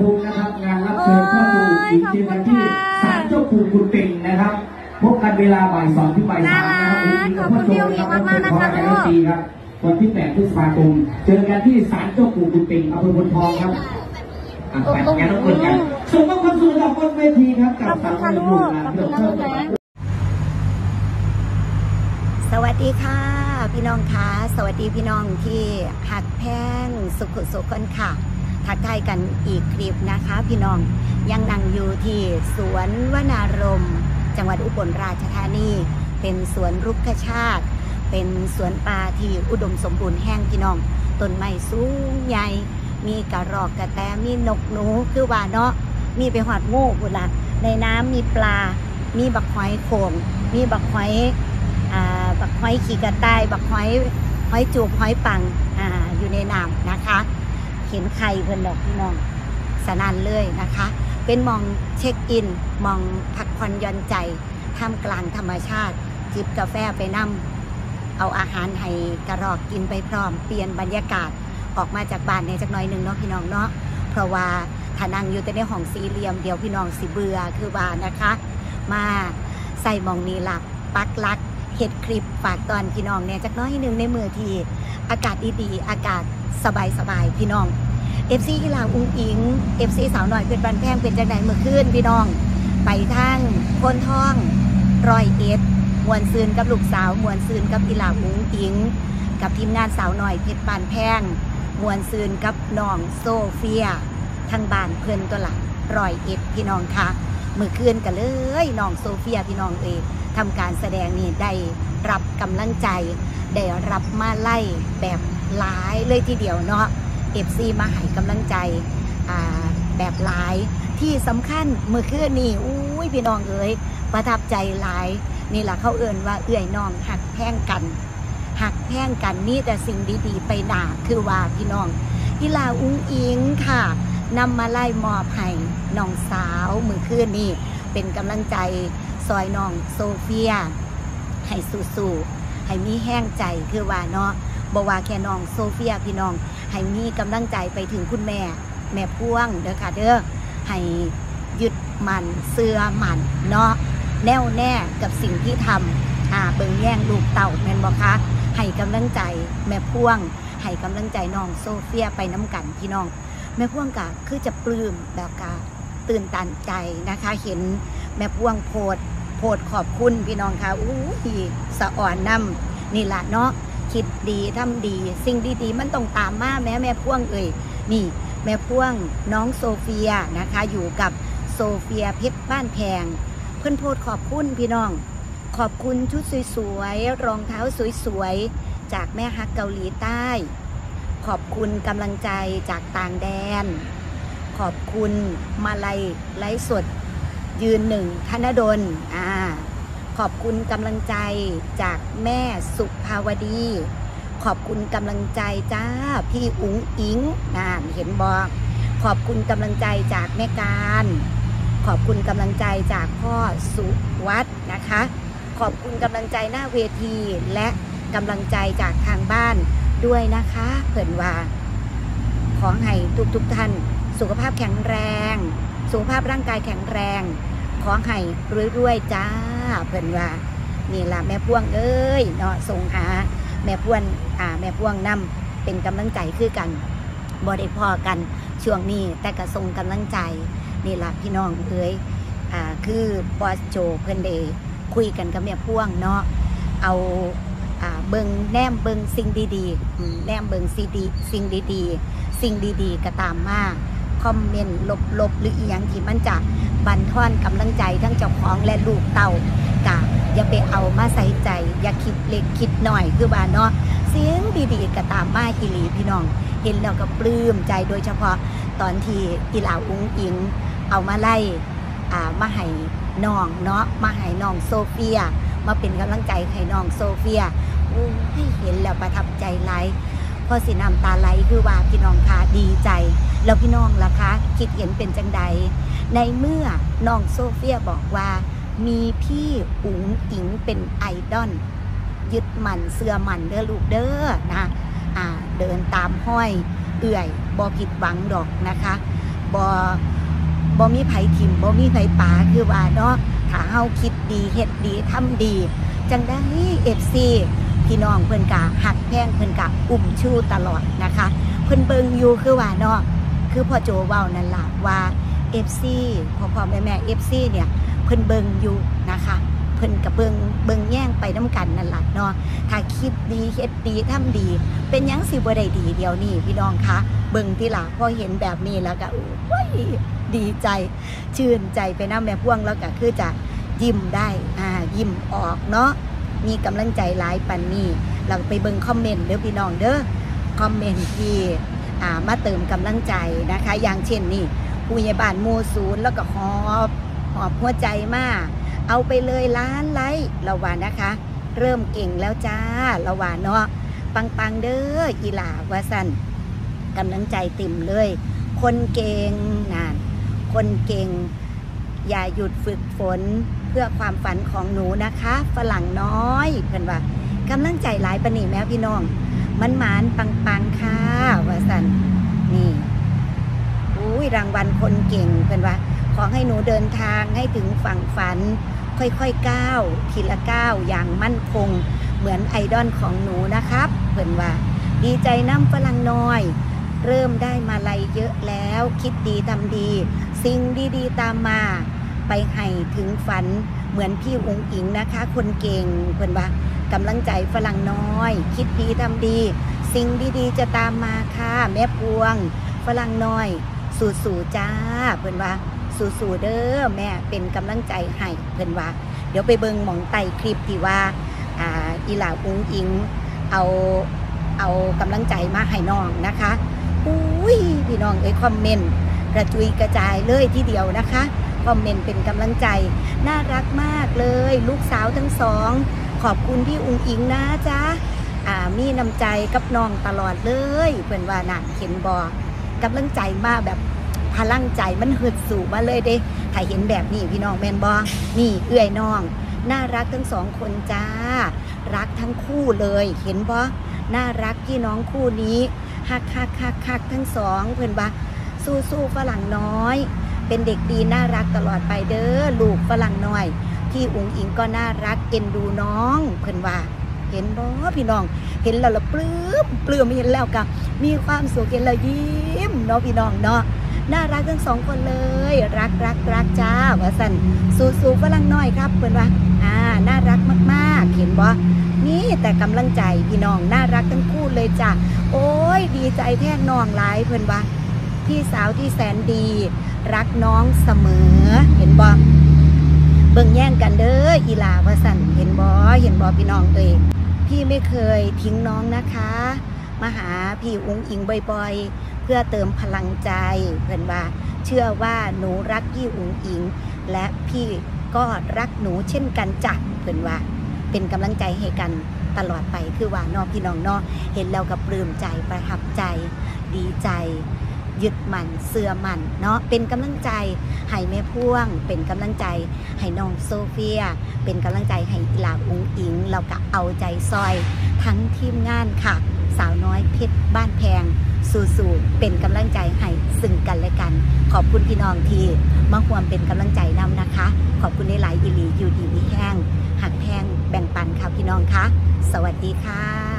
คมนะครับ งานรับเชิญเข้าดูอีกทีกันที่ศาลเจ้าปู่กุเต็งนะครับพบกันเวลาบ่ายสองถึงบ่ายสามนะครับน่ารักขอบคุณพี่อุ๊งอิ๊งมากๆนะคะลูกปีครับวันที่แปดพฤษภาคมเจอกันที่ศาลเจ้าปู่กุเต็งอำเภอพนทองครับอะแต่งงานต้องเปิดกันส่งมอบความสุขกับบนเวทีครับกับสาวน้อยลูกหลานเพื่อนเพื่อนสวัสดีค่ะ พี่น้องคะสวัสดีพี่น้องที่หักแพงสุขสุขคนค่ะ ทักทายกันอีกคลิปนะคะ พี่น้องยังนั่งอยู่ที่สวนวนารม จังหวัดอุบลราชธานี เป็นสวนรุกขชาติ เป็นสวนป่าที่อุดมสมบูรณ์แห้งพี่น้องต้นไม้สูงใหญ่มีกระรอกกระแตมีนกหนูคือว่าเนาะมีไปหอดงูบุละในน้ำมีปลา มีบักหอยโขงมีบักหอยอ่าบักหอยขี่กระต่าย บักหอยหอยจูบหอยปังอ่าอยู่ในน้ำนะคะ เห็นไข่เพิ่นดอกพี่น้องสนั่นเลยนะคะ เป็นมองเช็คอิน มองพักผ่อนย่อนใจท่ามกลางธรรมชาติ จิบกาแฟไปนำเอาอาหารให้กระรอกกินไปพร้อมเปลี่ยนบรรยากาศออกมาจากบ้านในจักน่อยหนึ่งเนาะพี่น้องเนาะเพราะว่าถ้านั่งอยู่แต่ในห้องสี่เหลี่ยมเดียวพี่น้องสิเบื่อคือว่านะคะ มาใส่หมองนี้หลับปักหลัก เฮ็ดคลิปฝากตอนพี่น้องเนี่ยจักน้อยหนึ่งในมือทีอากาศดีๆ อากาศสบายๆพี่น้อง FC อีลาอุ้งอิง FC สาวหน่อยเป็นบันแพงเป็นจังไดเมื่อคืนพี่น้อง ไปทางพนท่องรอยเอ็ดมวนซืนกับลูกสาวมวนซืนกับอีลาอุ้งอิง กับทีมงานสาวหน่อยเพชรบานแพงมวนซืนกับน้องโซเฟียทางบ้านเพื่อนตัวหลักร้อยเอ็ดพี่น้องค่ะ มื้อคืนกันเลยน้องโซเฟียพี่น้องเอยทำการแสดงนี่ได้รับกำลังใจ ได้รับมาลัยแบบหลายเลยทีเดียวเนาะ FC มาให้กำลังใจแบบหลายที่สำคัญมื้อคืนนี่อุ้ยพี่น้องเอ๋ยประทับใจหลายนี่แหละเขาเอิ้นว่าเอื้อยน้องฮักแพงกันฮักแพงกันนี่แต่สิ่งดีๆ ไปหนาคือว่าพี่น้องอีลาอุ้งอิงค่ะ นำมาไล่มอบให้น้องสาวมือคืนนี่ เป็นกำลังใจซอยน้องโซเฟีย ให้สู้ๆให้มีแห้งใจคือว่าเนาะบอกว่าแค่น้องโซเฟียพี่น้อง ให้มีกำลังใจไปถึงคุณแม่ แม่พ่วงเด้อค่ะเด้อให้ยึดมันเสื้อมันเนาะแน่วแน่กับสิ่งที่ทำอ่าเบิงแย่งลูกเต่าแม่นบอกคะให้กำลังใจแม่พ่วงให้กำลังใจน้องโซเฟียไปน้ำกันพี่น้อง แม่พ่วงกะคือจะปลื้มแบบกะตื่นตันใจนะคะ เห็นแม่พ่วงโพดโพดขอบคุณพี่น้องค่ะอู้ยสะอ่อนน้ำนี่ละเนาะคิดดีทำดี สิ่งดีๆ มันต้องตามมาแม่แม่พ่วงเอ่ยนี่ แม่พ่วงน้องโซเฟียนะคะ อยู่กับโซเฟียเพชรบ้านแพง เพื่อนโพดขอบคุณพี่น้อง ขอบคุณชุดสวยๆรองเท้าสวยๆจากแม่ฮักเกาหลีใต้ ขอบคุณกำลังใจจากต่างแดน ขอบคุณมาลัยไลฟ์สด ยืนหนึ่งธนดลอ่าขอบคุณกำลังใจจากแม่สุภาวดี ขอบคุณกำลังใจจ้าพี่อุ๋งอิงนานเห็นบอกขอบคุณกำลังใจจากแม่การ ขอบคุณกำลังใจจากพ่อสุวัฒน์นะคะ ขอบคุณกำลังใจหน้าเวทีและกำลังใจจากทางบ้าน ด้วยนะคะเผื่นว่า ขอให้ทุกทุกๆท่าน สุขภาพแข็งแรง สุขภาพร่างกายแข็งแรง ขอให้รวยๆจ้าเพิ่นว่า นี่ล่ะแม่พ่วงเอ้ยเนาะส่งหาแม่พ่วงอ่าแม่พ่วงนำเป็นกำลังใจคือกันบ่ได้พอกันช่วงนี้แต่ก็ส่งกำลังใจนี่ล่ะพี่น้องเอ้ยอ่าคือบอสโจเพิ่อนได้คุยกันกับแม่พ่วงเนาะเอา เบิงแนมเบิงสิ่งดีๆแนมเบิงสิ่งดีสิ่งดีๆ สิ่งดีๆ ก็ตามมาคอมเมนต์ลบๆ หรืออีหยังที่มันจะบันทอนกำลังใจทั้งเจ้าของและลูกเต่ากะอย่าไปเอามาใส่ใจ อย่าคิดเล็กคิดหน่อยคือว่าเนาะเสียงดีๆก็ตามมาอีหลีพี่น้อง เห็นแล้วก็ปลื้มใจโดยเฉพาะตอนที่อีหลาอุ้งอิง เอามาไล่อ่ามาให้น้องเนาะมาให้น้องโซเฟีย มาเป็นกำลังใจให้น้องโซเฟีย โอ้เห็นแล้วประทับใจหลพอสิน้ำตาไหลคือว่าพี่น้องคะดีใจ แล้วพี่น้องล่ะคะ คิดเห็นเป็นจังใด ในเมื่อน้องโซเฟียบอกว่า มีพี่อุ๋งอิงเป็นไอดอลยึดมันเสื้อมันเด้อลูกเด้อนะอ่าเดินตามห้อยเอื่อยบอผิดหวังดอกนะคะบบ่บ่มีไผทิมบ่มีไผป่าคือว่าเนาะถ้าเฮาคิดดีเฮ็ดดีทำดี จังได้ FC พี่น้องเพิ่อนกะหักแพงเพิ่อนกะอุ่มชูตลอดนะคะ เพิ่อนเบิงอยู่คือว่าเนาะคือพ่อโจเว้านั่นละว่า FC พ่อพ่อแม่แม่ FC เนี่ยเพิ่อนเบิงอยู่นะคะเพิ่อนกับเบิงเบิงแย่งไปน้ำกันนั่นละเนาะถ้าคิดดีเฮ็ดดีทำดี เป็นยังสิบ่ได้ดีเดียวนี้พี่น้องคะเบิงที่หล่ะพอเห็นแบบนี้แล้วก็โอ้ยดีใจชื่นใจไปน้ำแม่พ่วงแล้วก็คือจะยิ้มได้อ่ายิ้มออกเนาะ มีกำลังใจหลายปันนี้เราไปเบิงคอมเมนต์เด้อพี่น้องเด้อคอมเมนต์ที่อ่ามาเติมกำลังใจนะคะ อย่างเช่นนี่ผู้ใหญ่บ้านมูศูนย์แล้วก็หอบหอบหัวใจมาก เอาไปเลยล้านไลค์เราว่านะคะ เริ่มเก่งแล้วจ้าเราว่าเนาะปังปังๆเด้ออีหลาว่าสันกำลังใจติ่มเลย คนเก่งนาน คนเก่ง อย่าหยุดฝึกฝน เพื่อความฝันของหนูนะคะ ฝรั่งน้อยเพื่อนว่ากำลังใจหลายปนนีแม้พี่น้อง มันหมานปังปังๆค่ะว่าสันนี่อุ้ยรางวัลคนเก่งเพื่อนว่า ขอให้หนูเดินทางให้ถึงฝั่งฝัน ค่อยๆก้าวทีละก้าวอย่างมั่นคง เหมือนไอดอลของหนูนะครับเพื่อนว่า ดีใจน้ำฝรั่งน้อย เริ่มได้มาลัยเยอะแล้ว คิดดีทำดี สิ่งดีๆตามมา ไปให้ถึงฝันเหมือนพี่องค์อิงนะคะ คนเก่งเพื่อนว่ากำลังใจฝรั่งน้อย คิดดีทำดี สิ่งดีๆ จะตามมาค่ะ แม่พวงฝรั่งน้อย สู่ๆจ้า เพื่อนว่าสู่ๆเด้อแม่เป็นกำลังใจให้เพื่อนว่า เดี๋ยวไปเบิงหมองไตคลิปที่ว่าอ่าอีหลาอุ้งอิงเอาเอากำลังใจมาให้น้องนะคะอุ้ยพี่น้องเอ้ยคอมเมนต์กระจุยกระจายเลยทีเดียวนะคะ คอมเมนต์เป็นกำลังใจ น่ารักมากเลย ลูกสาวทั้งสอง ขอบคุณที่อุ้งอิงนะจ๊ะอ่ามีน้ำใจกับน้องตลอดเลยเพื่อนว่าน่ะเห็นบอกำลังใจมากแบบพลังใจมันหดสู่มาเลยเด้ถ้าเห็นแบบนี้พี่น้องแมนบอนี่เอื้อยน้อง น่ารักทั้งสองคนจ้า รักทั้งคู่เลยเห็นบ่น่ารักพี่น้องคู่นี้ฮักฮักฮักฮักทั้งสองเพื่อนบ่สู้สู้ฝรั่งน้อย เป็นเด็กดีน่ารักตลอดไปเด้อลูกฝรั่งน้อยพี่อุ๋งอิงก็น่ารักเอ็นดูน้องเพื่อนว่าเห็นบ่พี่น้อง เห็นแล้วละปลื้มปลื้มเห็นแล้วก็มีความสุขเห็นแล้วยิ้มเนาะพี่น้องเนาะน่ารักทั้งสองคนเลย รักรักรักจ้าว่าสันสูสูฝรั่งน้อยครับเพื่อนว่าอ่าน่ารักมากๆ เห็นบ่นี่แต่กำลังใจพี่น้องน่ารักทั้งคู่เลยจ้ะโอ้ยดีใจแท่น้องหลายเพื่อนว่าพี่สาวที่แสนดี รักน้องเสมอ เห็นบ่เบิ่งแย่งกันเด้ออีลาวาสันเห็นบ่เห็นบ่พี่น้องตัวเอ้ยพี่ไม่เคยทิ้งน้องนะคะ มาหาพี่อุ้งอิงบ่อยๆ เพื่อเติมพลังใจเพื่อนว่า เชื่อว่าหนูรักพี่อุ้งอิง และพี่ก็รักหนูเช่นกันจ้ะเพื่อนว่า เป็นกำลังใจให้กันตลอดไปคือว่านอพี่น้องนอเห็นแล้วก็ปลื้มใจประทับใจ ดีใจ ยึดมันเสื่อมันเนาะเป็นกำลังใจให้แม่พ่วง เป็นกำลังใจให้น้องโซเฟีย เป็นกำลังใจให้อีลาอุงอิง เราก็เอาใจซอย ทั้งทีมงานค่ะ สาวน้อยเพชรบ้านแพงสู่ๆเป็นกำลังใจให้ซึ่งกันและกัน ขอบคุณพี่น้องที่มาห่วมเป็นกำลังใจนำนะคะ ขอบคุณในหลายอีหลีอยู่ดีมีแห้งหักแพงแบ่งปันค่ะพี่น้องคะสวัสดีค่ะ